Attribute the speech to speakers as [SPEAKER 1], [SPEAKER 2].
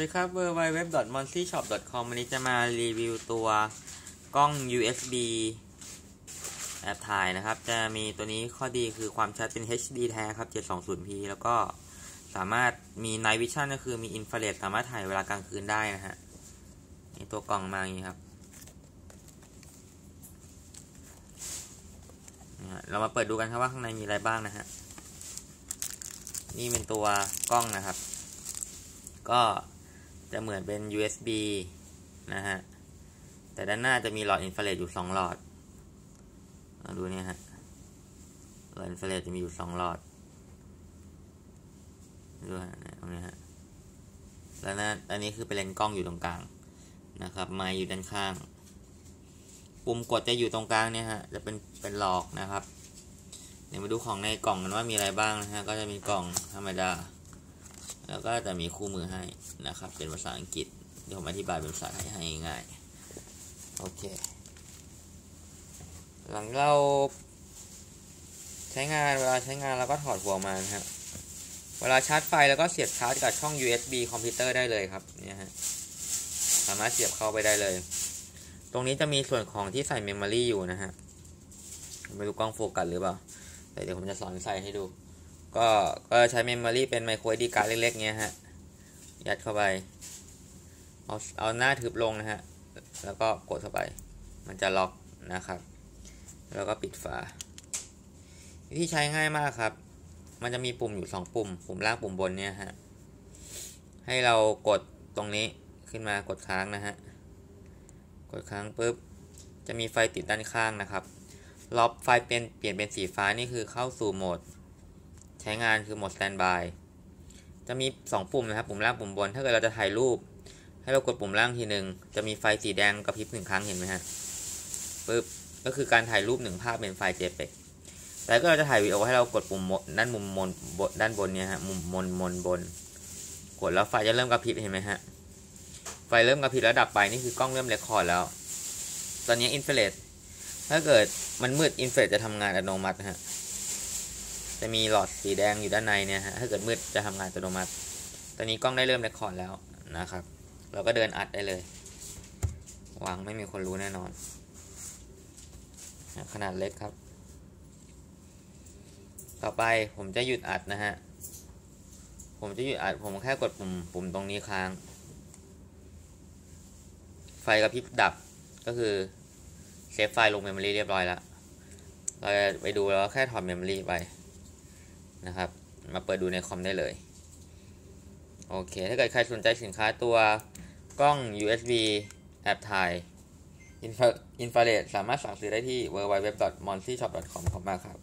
[SPEAKER 1] วัสดีครับ w w w m o n t y s h o p c o m วันนี้จะมารีวิวตัวกล้อง USB แอบถ่ายนะครับ จะมีตัวนี้ข้อดีคือความชัดเป็น HD แท้ครับ 720p แล้วก็สามารถมี Night Vision ก็คือมีอินฟราเรดสามารถถ่ายเวลากลางคืนได้นะฮะนี่ตัวกล่องมาอย่างนี้ครับ เรามาเปิดดูกันครับว่าข้างในมีอะไรบ้างนะฮะ นี่เป็นตัวกล้องนะครับก็ จะเหมือนเป็น USB นะฮะ แต่ด้านหน้าจะมีหลอดอินฟราเรดอยู่สองหลอดมาดูเนี่ยฮะ หลอดอินฟราเรดจะมีอยู่สองหลอด ดูฮะตรงนี้ฮะ แล้วนะอันนี้คือเป็นเลนส์กล้องอยู่ตรงกลางนะครับ ไม้อยู่ด้านข้าง ปุ่มกดจะอยู่ตรงกลางเนี่ยฮะ จะเป็น เป็นหลอกนะครับ เดี๋ยวมาดูของในกล่องกันว่ามีอะไรบ้างนะฮะ ก็จะมีกล่องธรรมดา แล้วก็จะมีคู่มือให้นะครับ เป็นภาษาอังกฤษเดี๋ยวผมอธิบายเป็นภาษาไทยให้ง่ายโอเค หลังเราใช้งานเวลาใช้งานเราก็ถอดหัวมานะฮะเวลาชาร์จไฟแล้วก็เสียบชาร์จกับช่อง USB คอมพิวเตอร์ได้เลยครับเนี่ยฮะสามารถเสียบเข้าไปได้เลย ตรงนี้จะมีส่วนของที่ใส่ memory อยู่นะฮะไม่รู้กล้องโฟกัสหรือเปล่าแต่เดี๋ยวผมจะสอนใส่ให้ดู ก็ก็ใช้ memory เป็น micro SD card เล็กๆเงี้ยฮะ ยัดเข้าไป เอาเอาหน้าทึบลงนะฮะ แล้วก็กดเข้าไป มันจะล็อกนะครับ แล้วก็ปิดฝา วิธีใช้ง่ายมากครับ มันจะมีปุ่มอยู่ 2 ปุ่ม ปุ่มล่างปุ่มบนเนี่ยฮะ ให้เรากดตรงนี้ขึ้นมากดค้างนะฮะ กดค้างปุ๊บ จะมีไฟติดด้านข้างนะครับ ล็อบไฟเปลี่ยนเปลี่ยนเป็นสีฟ้านี่คือเข้าสู่โหมด ใช้งานคือโหมดสแตนบายจะมี 2 ปุ่มนะครับ ปุ่มล่างปุ่มบน ถ้าเกิดเราจะถ่ายรูป ให้เรากดปุ่มล่างทีหนึ่งจะมีไฟสีแดงกระพริบหนึ่งครั้งเห็นไหมฮะปึ๊บก็คือการถ่ายรูปหนึ่งภาพเป็นไฟ JPEG แต่ก็เราจะถ่ายวีดีโอให้เรากดปุ่มด้านมุมมนด้านบนเนี่ยฮะมุมมนมนบน กดแล้วไฟจะเริ่มกระพริบเห็นไหมฮะไฟเริ่มกระพริบแล้วดับไปนี่คือกล้องเริ่ม record แล้ว ตอนนี้อินฟราเรดถ้าเกิดมันมืดอินฟราเรดจะทำงานอัตโนมัติฮะ จะมีหลอดสีแดงอยู่ด้านในเนี่ยฮะถ้าเกิดมืดจะทำงานอัตโนมัติ ตอนนี้กล้องได้เริ่ม record แล้วนะครับ เราก็เดินอัดได้เลยวางไม่มีคนรู้แน่นอน ขนาดเล็กครับ ต่อไปผมจะหยุดอัดนะฮะ ผมจะหยุดอัดผมแค่กดปุ่มปุ่มตรงนี้ค้าง ไฟกระพริบดับก็คือเซฟไฟล์ลง memory เรียบร้อยแล้ว เราจะไปดูแล้วแค่ถอด memory ไป นะครับ มาเปิดดูในคอมได้เลย โอเค ถ้าเกิดใครสนใจสินค้าตัวกล้อง USB แอบถ่ายอินฟราเรดสามารถสั่งซื้อได้ที่ www.montyshop.com ขอบคุณมากครับ